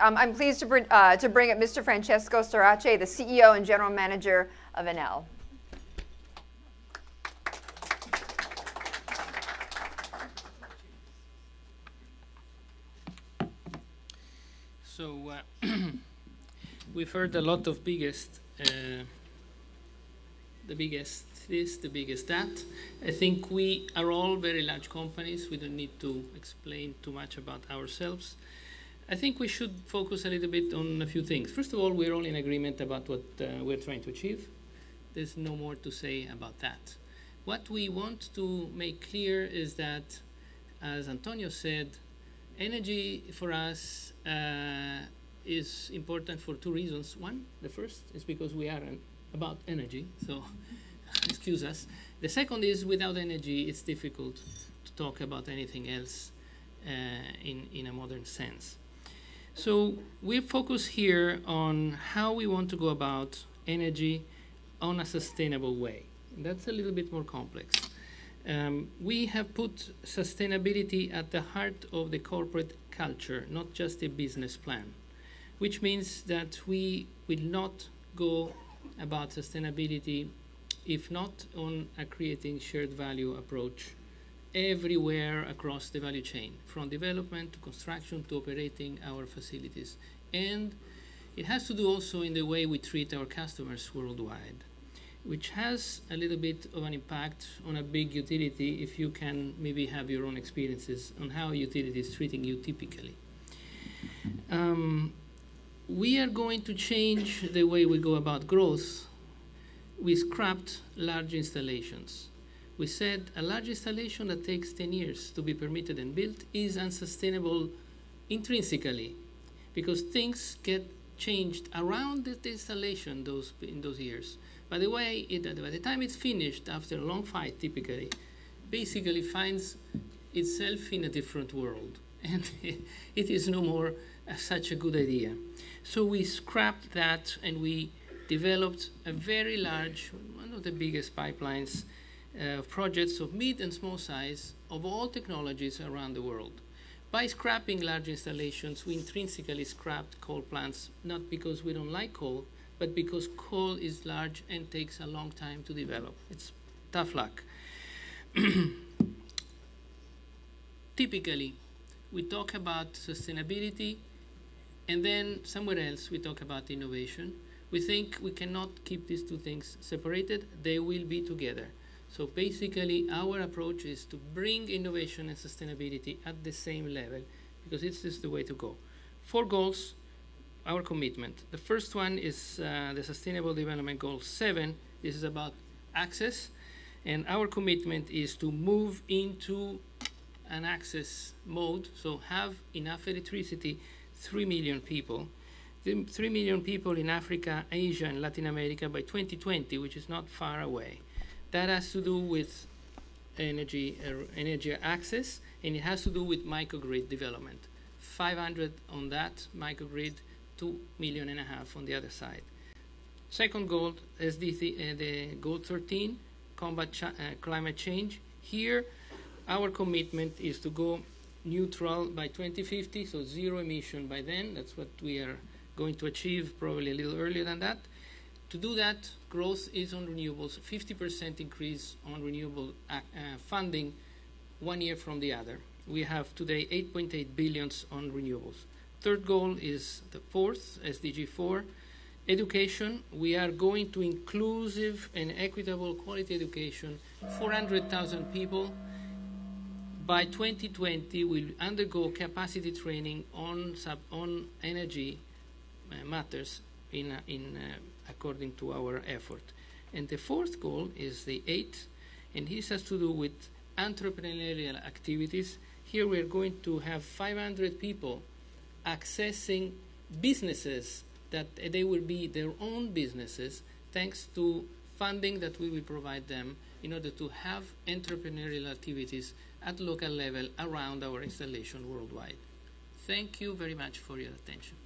Um, I'm pleased to, br uh, to bring up Mr. Francesco Starace, the CEO and General Manager of Enel. So uh, we've heard a lot of biggest, uh, the biggest this, the biggest that. I think we are all very large companies. We don't need to explain too much about ourselves. I think we should focus a little bit on a few things. First of all, we're all in agreement about what uh, we're trying to achieve. There's no more to say about that. What we want to make clear is that, as Antonio said, energy for us uh, is important for two reasons. One, the first is because we are an, about energy, so excuse us. The second is without energy, it's difficult to talk about anything else uh, in, in a modern sense. So we focus here on how we want to go about energy on a sustainable way. That's a little bit more complex. Um, we have put sustainability at the heart of the corporate culture, not just a business plan, which means that we will not go about sustainability if not on a creating shared value approach everywhere across the value chain, from development to construction to operating our facilities. And it has to do also in the way we treat our customers worldwide, which has a little bit of an impact on a big utility if you can maybe have your own experiences on how a utility is treating you typically. Um, we are going to change the way we go about growth. We scrapped large installations we said a large installation that takes 10 years to be permitted and built is unsustainable intrinsically because things get changed around the installation those, in those years. By the way, it, uh, by the time it's finished, after a long fight typically, basically finds itself in a different world. And it is no more such a good idea. So we scrapped that and we developed a very large, one of the biggest pipelines uh, projects of mid and small size of all technologies around the world. By scrapping large installations, we intrinsically scrapped coal plants, not because we don't like coal, but because coal is large and takes a long time to develop. It's tough luck. Typically, we talk about sustainability, and then somewhere else we talk about innovation. We think we cannot keep these two things separated. They will be together. So basically, our approach is to bring innovation and sustainability at the same level because it's just the way to go. Four goals, our commitment. The first one is uh, the Sustainable Development Goal 7. This is about access, and our commitment is to move into an access mode, so have enough electricity, 3 million people, 3 million people in Africa, Asia, and Latin America by 2020, which is not far away. That has to do with energy, uh, energy access, and it has to do with microgrid development. 500 on that microgrid, 2 million and a half on the other side. Second goal the, uh, the goal 13, combat uh, climate change. Here, our commitment is to go neutral by 2050, so zero emission by then. That's what we are going to achieve, probably a little earlier than that. To do that, growth is on renewables, 50% increase on renewable uh, uh, funding one year from the other. We have today 8.8 .8 billions on renewables. Third goal is the fourth, SDG 4, education. We are going to inclusive and equitable quality education, 400,000 people. By 2020, we'll undergo capacity training on, sub, on energy uh, matters in, uh, in uh, according to our effort. And the fourth goal is the eighth, and this has to do with entrepreneurial activities. Here we are going to have 500 people accessing businesses that they will be their own businesses thanks to funding that we will provide them in order to have entrepreneurial activities at local level around our installation worldwide. Thank you very much for your attention.